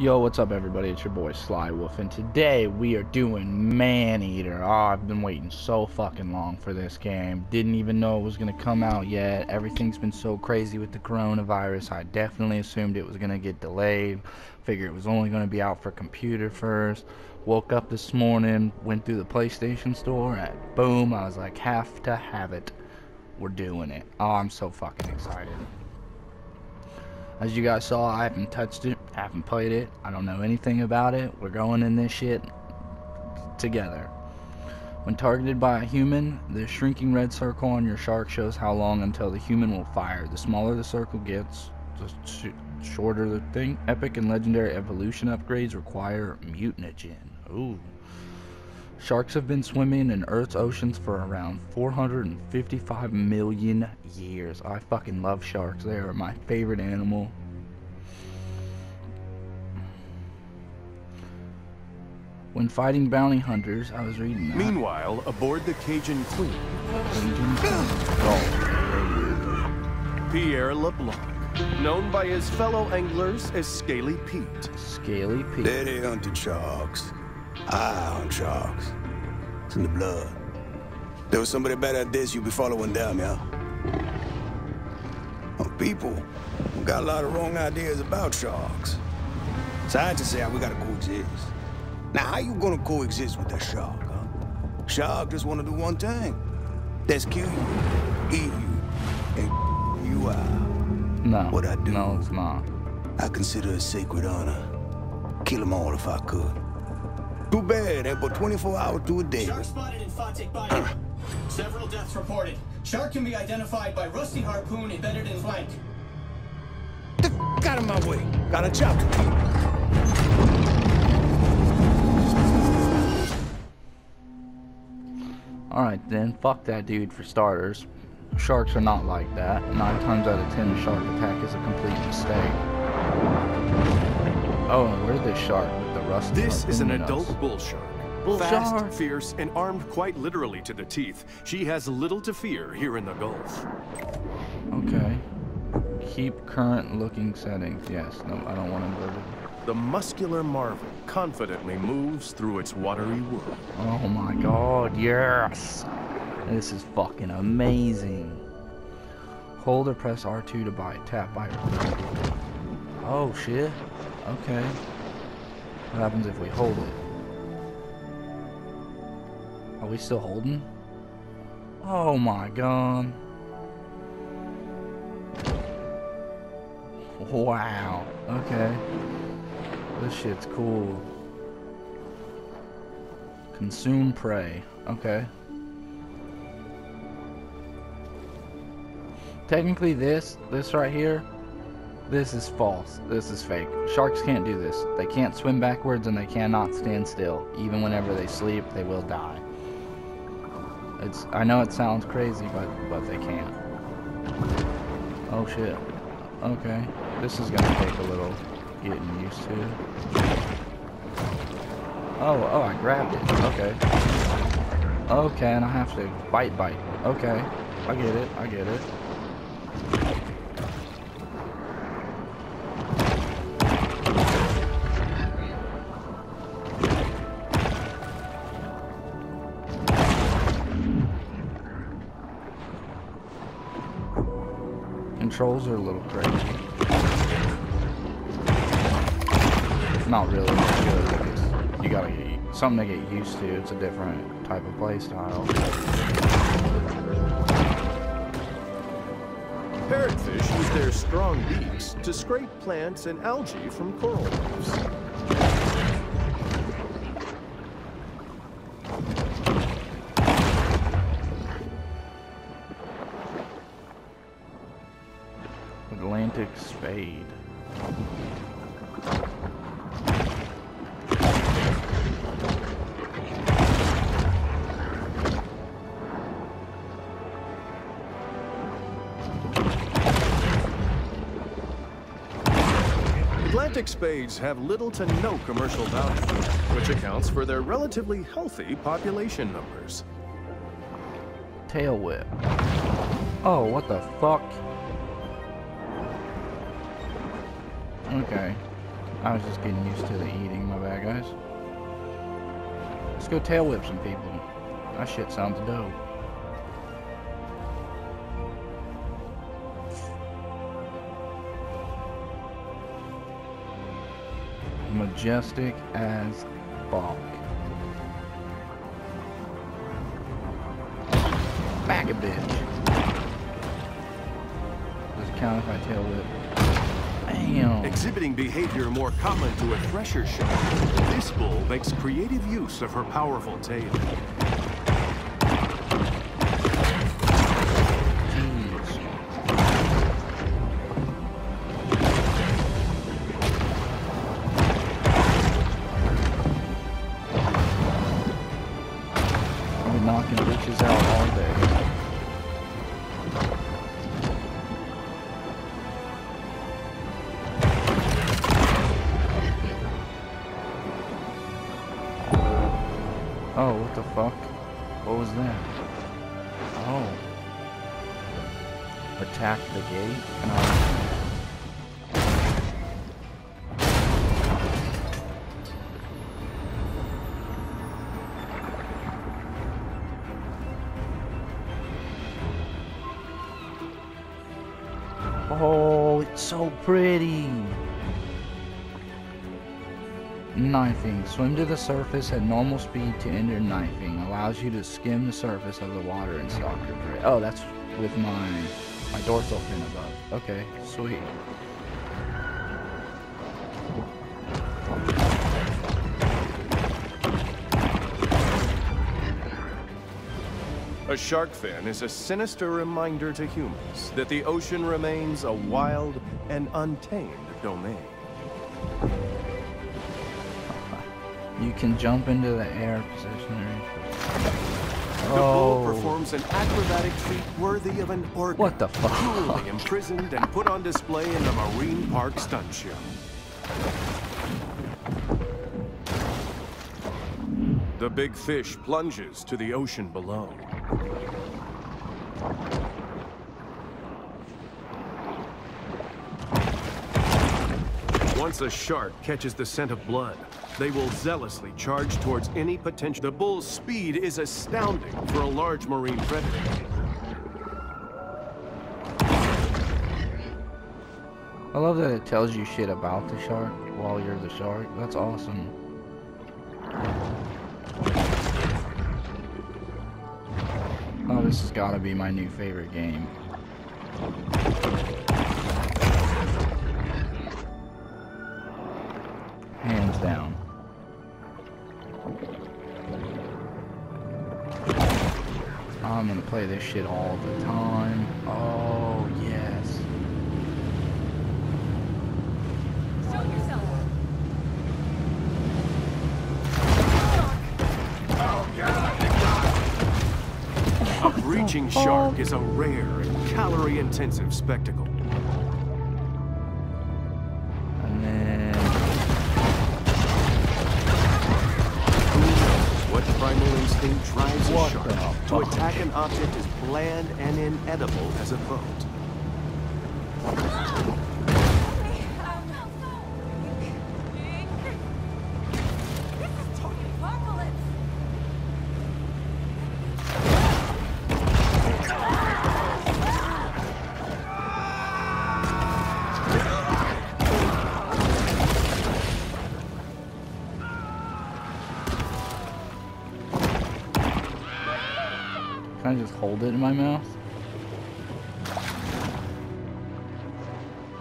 Yo, what's up everybody? It's your boy Sly Wolf and today we are doing Maneater. Oh, ah, I've been waiting so fucking long for this game. Didn't even know it was gonna come out yet. Everything's been so crazy with the coronavirus. I definitely assumed it was gonna get delayed. Figured it was only gonna be out for computer first. Woke up this morning, went through the PlayStation store, and boom, I was like, have to have it. We're doing it. Oh, I'm so fucking excited. As you guys saw, I haven't touched it, haven't played it, I don't know anything about it. We're going in this shit together. When targeted by a human, the shrinking red circle on your shark shows how long until the human will fire. The smaller the circle gets, the sh shorter the thing. Epic and legendary evolution upgrades require mutagen. Ooh. Sharks have been swimming in Earth's oceans for around 455 million years. I fucking love sharks. They are my favorite animal. When fighting bounty hunters, I was reading that. Meanwhile, aboard the Cajun Queen, Pierre LeBlanc, known by his fellow anglers as Scaly Pete. Scaly Pete. Daddy hunted sharks. I hunt sharks. It's in the blood. There was somebody better at this, you'd be following them, yeah? Well, people got a lot of wrong ideas about sharks. Scientists say ah, we gotta coexist. Now, how you gonna coexist with that shark, huh? Shark just wanna do one thing. That's kill you, eat you, and you out. No. What I do. No, it's not. I consider it sacred honor. Kill them all if I could. Too bad, ain't but 24 hours to a day. Shark spotted in Fawtick Bayou. Uh. Several deaths reported. Shark can be identified by rusty harpoon embedded in flank. Get the f out of my way. Got a job to do. Alright then, fuck that dude for starters. Sharks are not like that. Nine times out of ten, a shark attack is a complete mistake. Oh, and where's this shark with the rusty This is an harpoon nose? adult bull shark. Bull Fast, shark. fierce, and armed quite literally to the teeth. She has little to fear here in the Gulf. Okay. Keep current looking settings. Yes, no, I don't want inverted. The muscular marvel confidently moves through its watery world. Oh my god, yes! This is fucking amazing. Hold or press R2 to buy. Tap buy. Oh shit. Okay. What happens if we hold it? Are we still holding? Oh my god. Wow. Okay. This shit's cool. Consume prey. Okay. Technically this, this right here, this is false. This is fake. Sharks can't do this. They can't swim backwards and they cannot stand still. Even whenever they sleep, they will die. It's I know it sounds crazy, but but they can't. Oh shit. Okay. This is gonna take a little getting used to. Oh, oh, I grabbed it. Okay. Okay, and I have to bite, bite. Okay. I get it. I get it. Controls are a little crazy. Not really good. You gotta get something to get used to. It's a different type of play style. Parrotfish use their strong beaks to scrape plants and algae from coral reefs. Atlantic spades have little to no commercial value, which accounts for their relatively healthy population numbers. Tail whip. Oh, what the fuck? Okay. I was just getting used to the eating. My bad, guys. Let's go tail whip some people. That shit sounds dope. Majestic as fuck. Back a bitch. Does it count if I tail whip? Damn. Exhibiting behavior more common to a thresher shark, this bull makes creative use of her powerful tail. Was that? Oh. Attack the gate? No. Oh, it's so pretty. Knifing. Swim to the surface at normal speed to enter knifing. Allows you to skim the surface of the water and stalk your prey. Oh, that's with my my dorsal fin above. Okay, sweet. A shark fin is a sinister reminder to humans that the ocean remains a wild and untamed domain. Can jump into the air position. The bull Oh, performs an acrobatic feat worthy of an orca. What the fuck? Cruelly imprisoned and put on display in the Marine Park Stunt Show. The big fish plunges to the ocean below. Once a shark catches the scent of blood, they will zealously charge towards any potential. The bull's speed is astounding for a large marine predator. I love that it tells you shit about the shark while you're the shark. That's awesome. Oh, this has got to be my new favorite game. Play this shit all the time. Oh, yes. Show yourself. A breaching oh, shark is a rare and calorie-intensive spectacle. To attack an object as bland and inedible as a boat? Can I just hold it in my mouth?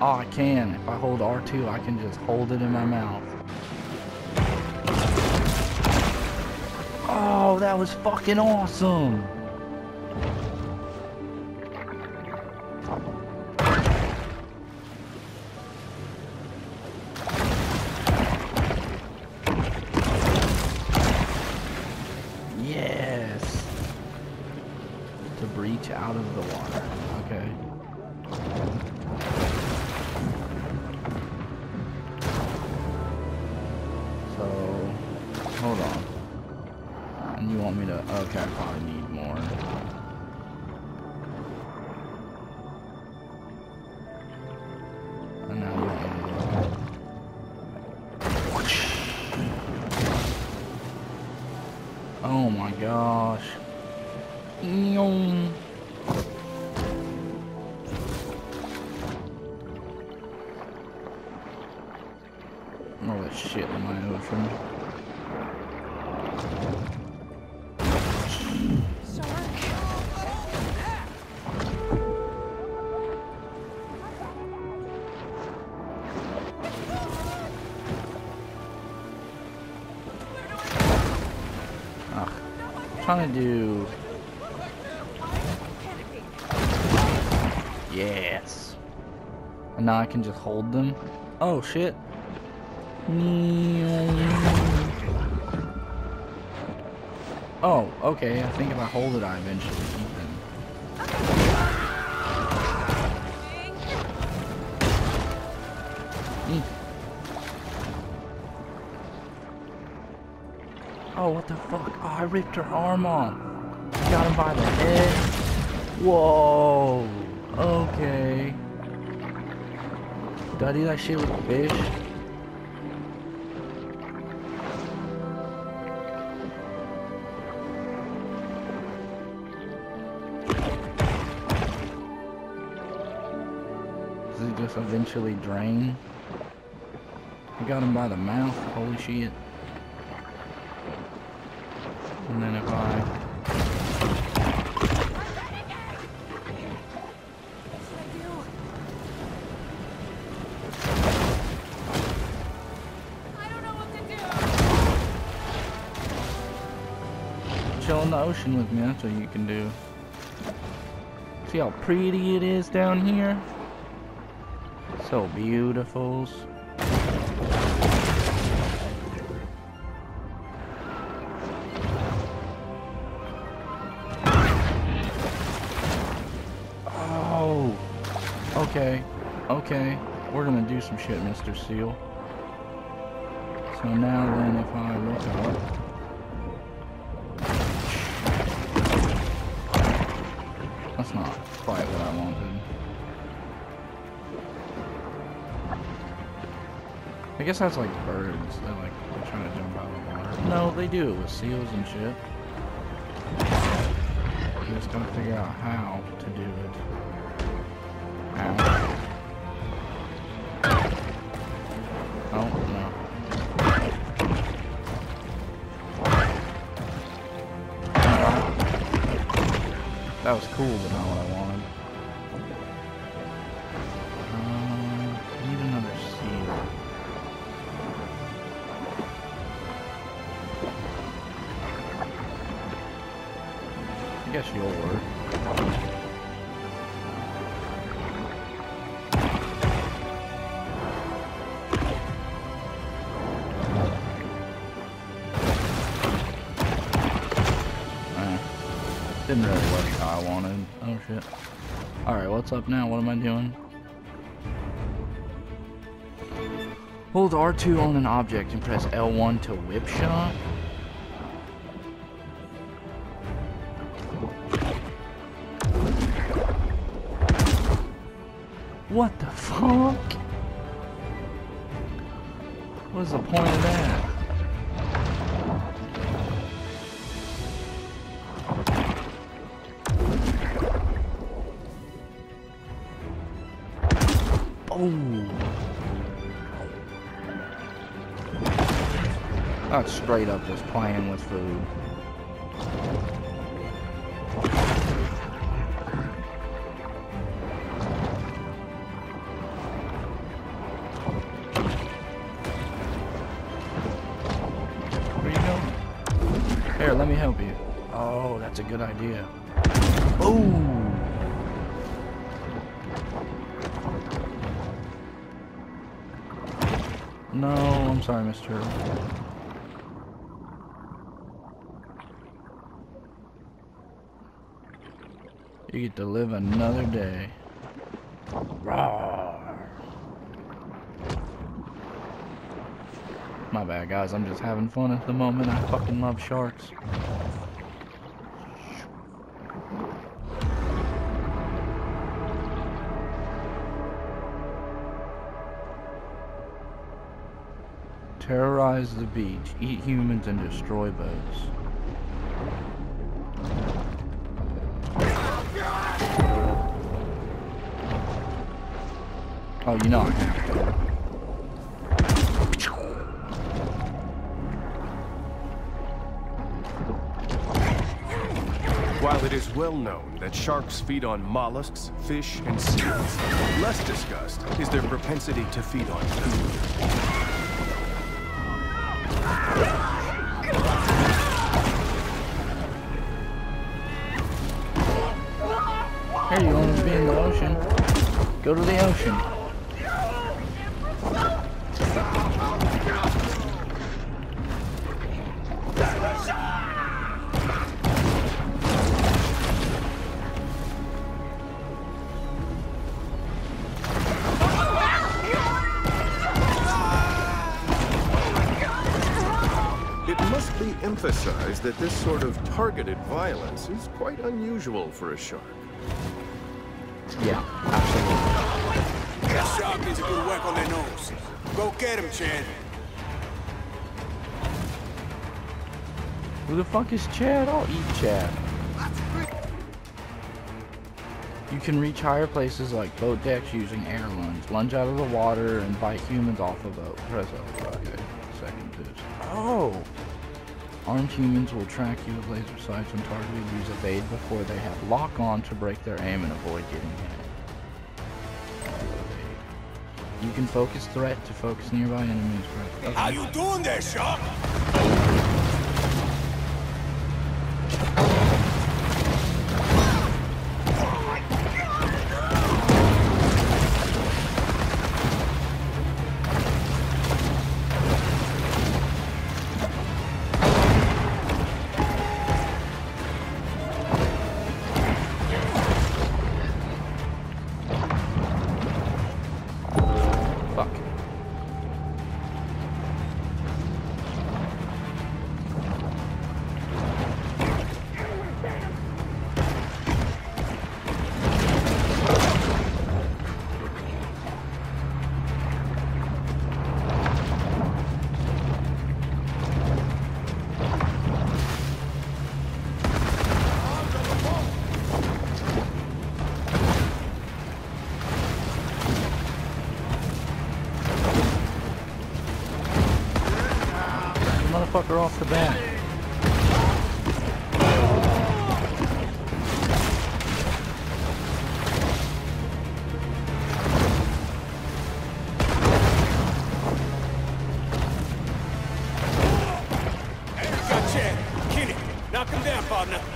Oh, I can. If I hold R2, I can just hold it in my mouth. Oh, that was fucking awesome. And you want me to, okay, I probably need more. Trying to do. Yes. And now I can just hold them. Oh shit. Oh, okay. I think if I hold it, I eventually Oh, what the fuck? Oh, I ripped her arm off. Got him by the head. Whoa. Okay. Did I do that shit with fish? Does it just eventually drain? I got him by the mouth. Holy shit. And then if I... Chill in the ocean with me, that's what you can do. See how pretty it is down here? So beautiful. Okay. We're gonna do some shit, Mr. Seal. So now then, if I look up, That's not quite what I wanted. I guess that's like birds. They're like trying to jump out of the water. No, they do it with seals and shit. You just gotta figure out how to do it. That was cool, but not what I wanted. Um, I need another. I guess you'll work. Didn't really shit. Alright, what's up now? What am I doing? Hold R2 on an object and press L1 to whip shot. What the fuck? What's the point of that? Oh. That's straight up just playing with food. Where you going? Here, let me help you. Oh, that's a good idea. Sorry, Mr. You get to live another day. Rawr. My bad, guys. I'm just having fun at the moment. I fucking love sharks. Terrorize the beach, eat humans, and destroy boats. Oh, you know. While it is well known that sharks feed on mollusks, fish, and seals, less discussed is their propensity to feed on food. Go to the ocean. It must be emphasized that this sort of targeted violence is quite unusual for a shark. Yeah, shark needs whack on their nose. Go get him, Chad. Who the fuck is Chad? I'll eat Chad. You can reach higher places like boat decks using air lunge. Lunge out of the water and bite humans off a boat. Press L. Okay, second boost. Oh! Armed humans will track you with laser sights when targeted. Use evade before they have lock on to break their aim and avoid getting hit. You can focus threat to focus nearby enemies. Press- How you doing there, shark? Fuck. Motherfucker off the bat. Knock him down, partner.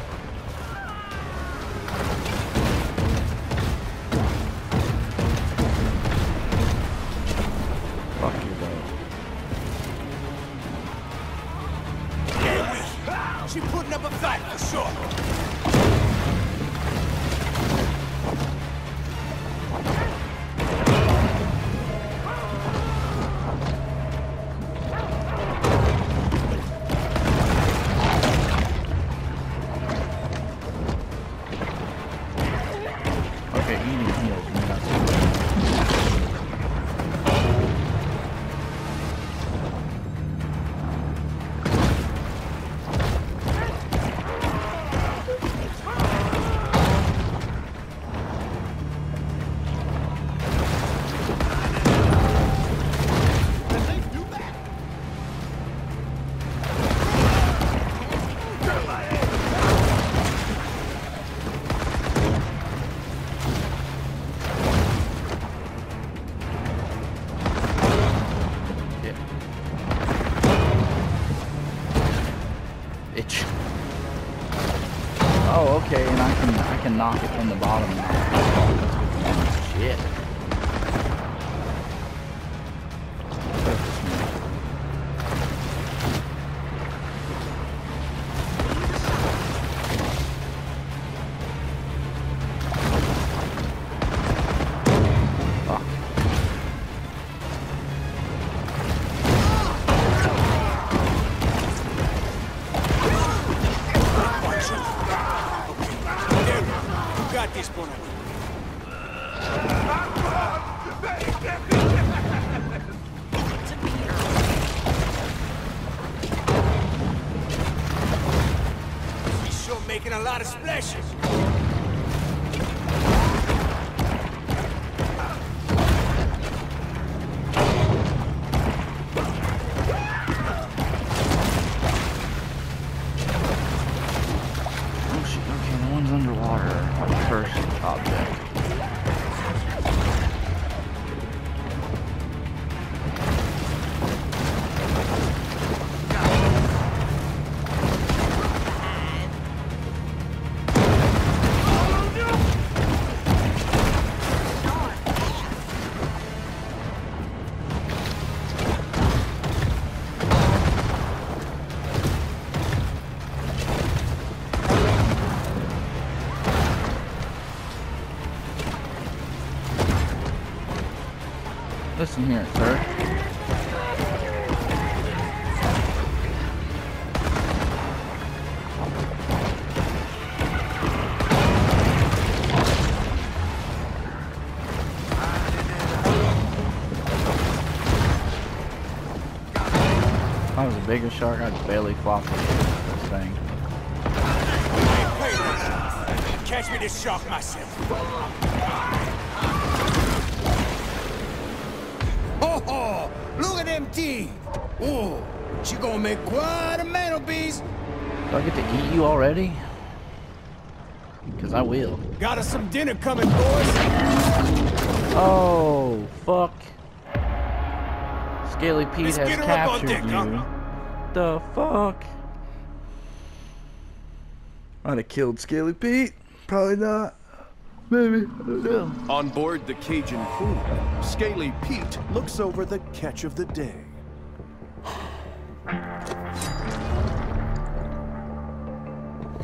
Listen here, sir. I was a bigger shark, I'd barely flop this thing. Catch me this shark myself. Ho! Look at them teeth. Oh, she gonna make quite a mantelpiece. Do I get to eat you already? Because I will. Got us some dinner coming, boys. Oh, fuck. Scaly Pete Let's has get her up on captured deck, you. huh? The fuck? I'd have killed Scaly Pete. Probably not. Maybe. I don't know. On board the Cajun Queen, Scaly Pete looks over the catch of the day.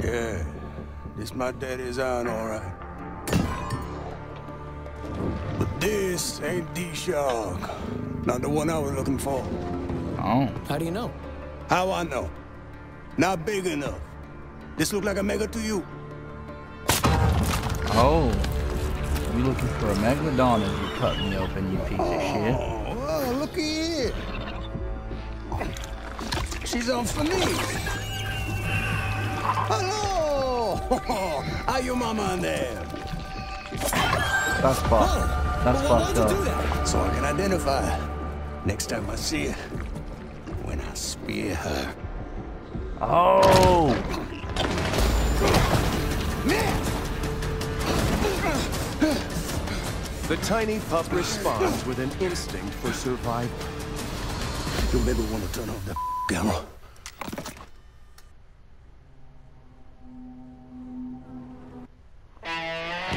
Yeah, this my daddy's iron, all right. But this ain't the shark. Not the one I was looking for. Oh. How do you know? How I know? Not big enough. This look like a mega to you? Oh. You looking for a megalodon as you cut me open, you piece of shit. Oh, oh well, looky here. She's on for me. Hello! Are your mama in there? That's fucked. Oh, That's Well, fucked up. that? So I can identify her. Next time I see her. When I spear her. Oh! The tiny pup responds with an instinct for survival. Don't ever want to turn off that camera.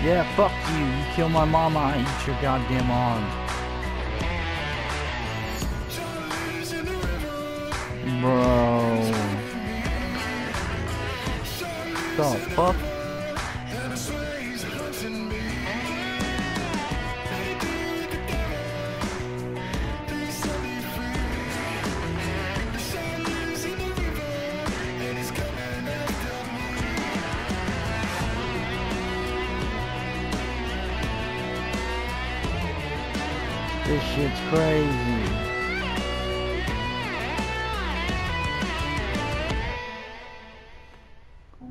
Yeah, fuck you. You kill my mama, I eat your goddamn arm. Bro. The fuck? Crazy.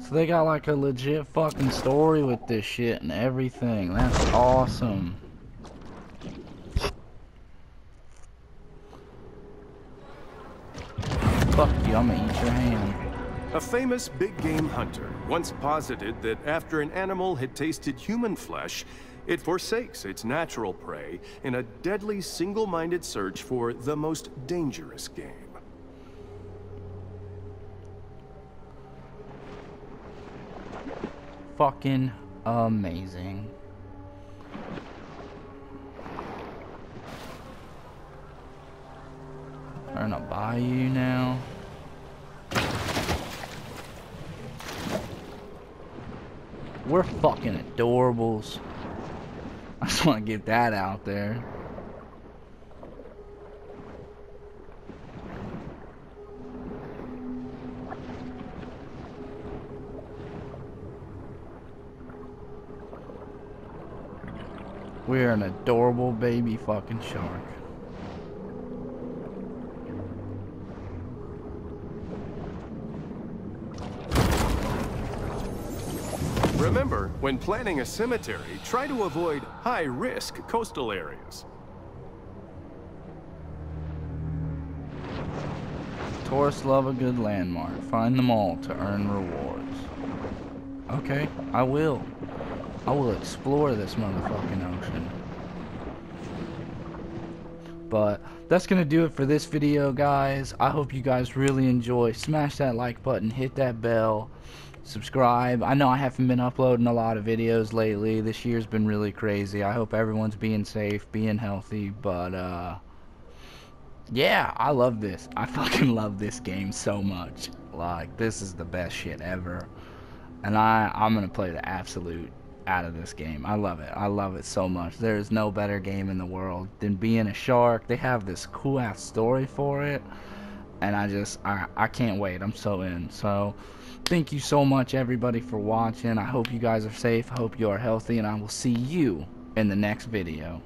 So they got like a legit fucking story with this shit and everything. That's awesome. Fuck you, I'm gonna eat your hand. A famous big game hunter once posited that after an animal had tasted human flesh, it forsakes its natural prey in a deadly single-minded search for the most dangerous game. Fucking amazing. To buy you now. We're fucking adorables. I just want to get that out there. We're an adorable baby fucking shark. Remember, when planning a cemetery, try to avoid high-risk coastal areas. Tourists love a good landmark. Find them all to earn rewards. Okay, I will. I will explore this motherfucking ocean. But that's going to do it for this video, guys. I hope you guys really enjoy. Smash that like button, hit that bell, subscribe. I know I haven't been uploading a lot of videos lately. This year's been really crazy. I hope everyone's being safe, being healthy, but uh yeah, I love this. I fucking love this game so much. Like this is the best shit ever. And I I'm going to play the absolute out of this game. I love it. I love it so much. There is no better game in the world than being a shark. They have this cool ass story for it. And I just, I, I can't wait. I'm so in. So, thank you so much, everybody, for watching. I hope you guys are safe. I hope you are healthy. And I will see you in the next video.